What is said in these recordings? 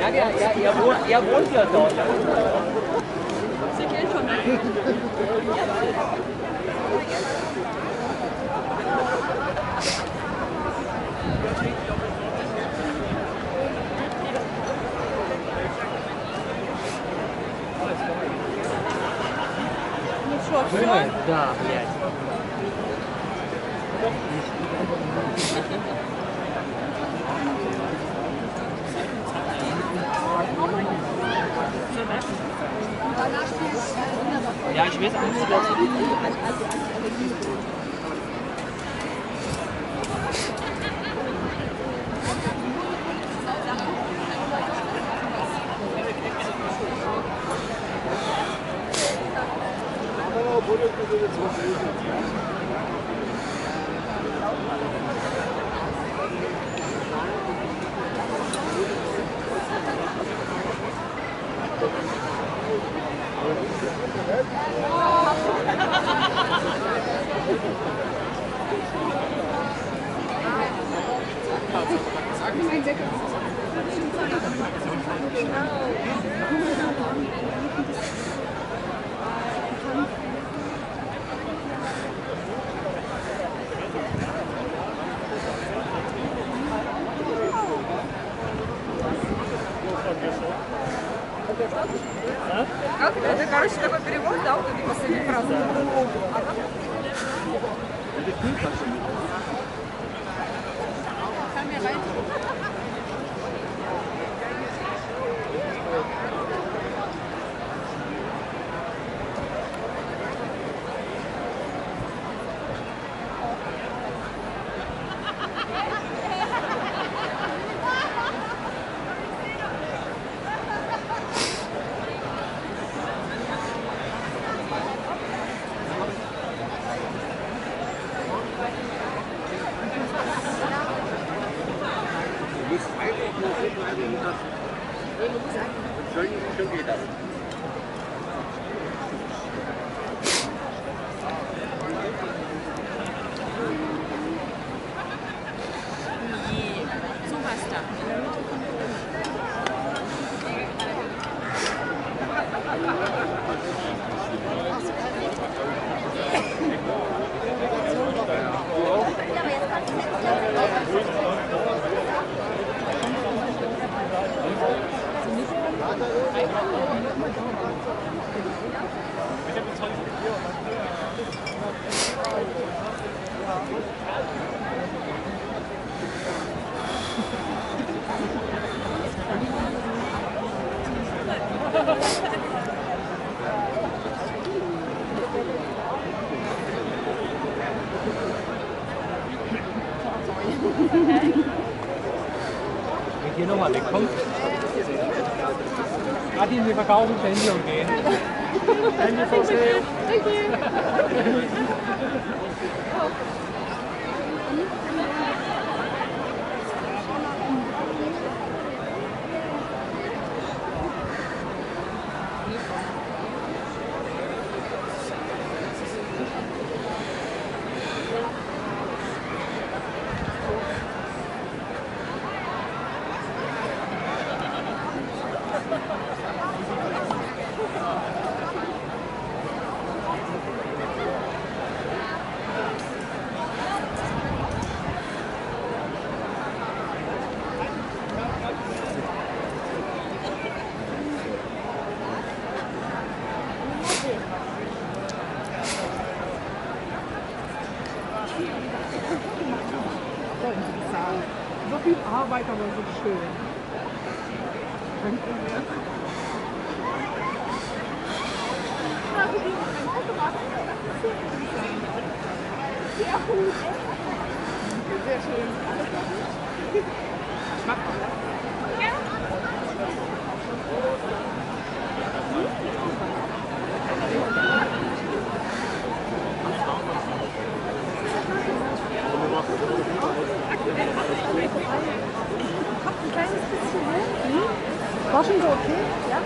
Ja, ja, ja, ihr wohnt, ihr wohnt ja dort. Sie kennt schon mich. Ну что, все? Да, блядь. Ja, ich weiß auch nicht. Как это? Это, короче, такой перевод, да, вот этой последней фразы? А как? 이 소바스타. Hier nochmal wegkommt. Martin, wir verkaufen das Handy und gehen. Handy for sale. So viel Arbeit, aber so schön. Könnten wir. Sehr schön. Schmackhaft. War schon so okay? Ja?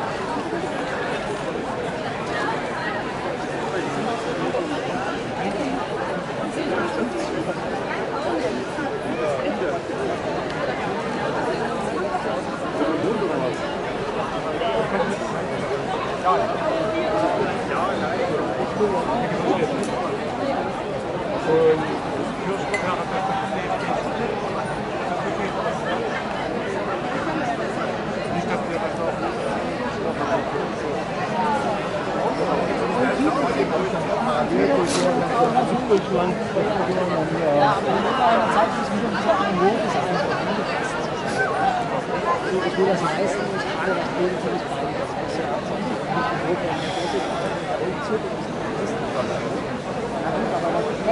Doppelplank. Ja, aber in einer Zeit wo es wieder ein Sachen hoch, ist einfach angepasst. Ich will das meisten, ich trage das Leben für mich bei. Das ist ja auch so ein Doppelplank. Aber was ich